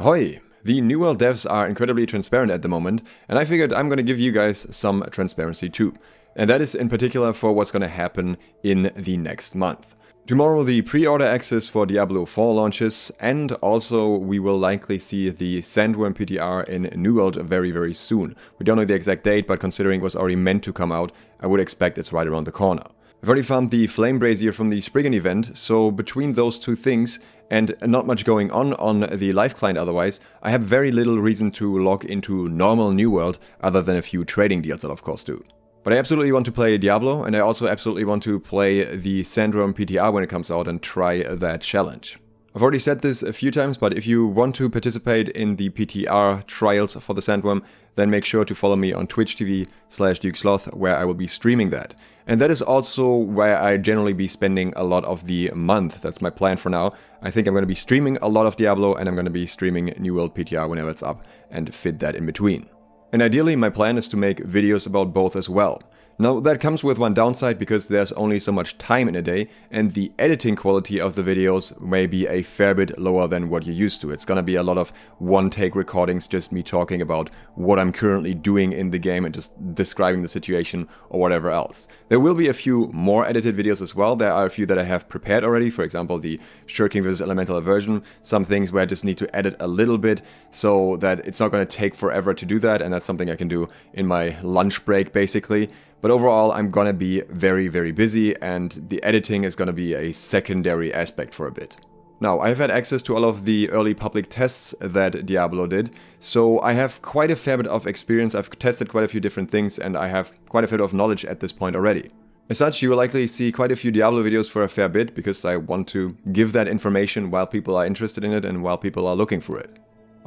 Hoi! The New World devs are incredibly transparent at the moment, and I figured I'm gonna give you guys some transparency too. And that is in particular for what's gonna happen in the next month. Tomorrow the pre-order access for Diablo 4 launches, and also we will likely see the Sandworm PTR in New World very very soon. We don't know the exact date, but considering it was already meant to come out, I would expect it's right around the corner. I've already found the Flame Brazier from the Spriggan event, so between those two things, and not much going on on the live client otherwise, I have very little reason to log into normal New World, other than a few trading deals I'll of course do. But I absolutely want to play Diablo, and I also absolutely want to play the Sandworm PTR when it comes out and try that challenge. I've already said this a few times, but if you want to participate in the PTR trials for the Sandworm, then make sure to follow me on Twitch TV slash DukeSloth, where I will be streaming that. And that is also where I generally be spending a lot of the month. That's my plan for now. I think I'm going to be streaming a lot of Diablo, and I'm going to be streaming New World PTR whenever it's up, and fit that in between. And ideally, my plan is to make videos about both as well. Now that comes with one downside because there's only so much time in a day and the editing quality of the videos may be a fair bit lower than what you're used to. It's gonna be a lot of one take recordings, just me talking about what I'm currently doing in the game and just describing the situation or whatever else. There will be a few more edited videos as well. There are a few that I have prepared already. For example, the Shuriken vs Elemental Aversion. Some things where I just need to edit a little bit so that it's not gonna take forever to do that and that's something I can do in my lunch break basically. But overall, I'm gonna be very, very busy and the editing is gonna be a secondary aspect for a bit. Now, I've had access to all of the early public tests that Diablo did, so I have quite a fair bit of experience, I've tested quite a few different things, and I have quite a bit of knowledge at this point already. As such, you will likely see quite a few Diablo videos for a fair bit, because I want to give that information while people are interested in it and while people are looking for it.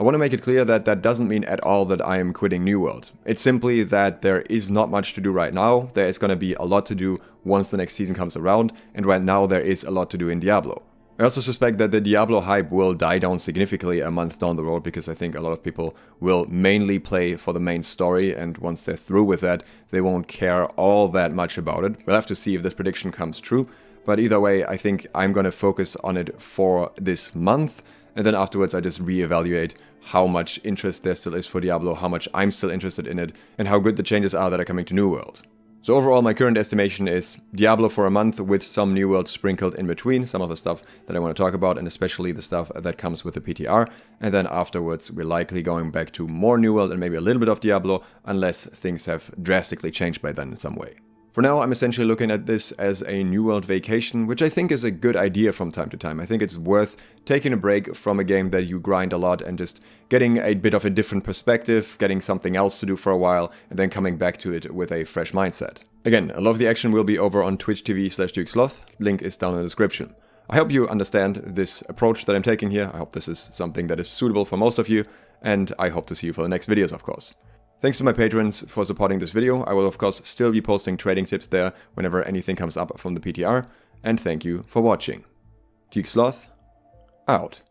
I want to make it clear that that doesn't mean at all that I am quitting New World. It's simply that there is not much to do right now, there is going to be a lot to do once the next season comes around, and right now there is a lot to do in Diablo. I also suspect that the Diablo hype will die down significantly a month down the road because I think a lot of people will mainly play for the main story and once they're through with that, they won't care all that much about it. We'll have to see if this prediction comes true, but either way, I think I'm gonna focus on it for this month and then afterwards I just reevaluate how much interest there still is for Diablo, how much I'm still interested in it, and how good the changes are that are coming to New World. So overall, my current estimation is Diablo for a month with some New World sprinkled in between, some of the stuff that I want to talk about, and especially the stuff that comes with the PTR. And then afterwards, we're likely going back to more New World and maybe a little bit of Diablo, unless things have drastically changed by then in some way. For now, I'm essentially looking at this as a New World vacation, which I think is a good idea from time to time. I think it's worth taking a break from a game that you grind a lot and just getting a bit of a different perspective, getting something else to do for a while, and then coming back to it with a fresh mindset. Again, a lot of the action will be over on Twitch TV slash DukeSloth, link is down in the description. I hope you understand this approach that I'm taking here, I hope this is something that is suitable for most of you, and I hope to see you for the next videos of course. Thanks to my patrons for supporting this video. I will of course still be posting trading tips there whenever anything comes up from the PTR. And thank you for watching. DukeSloth, out.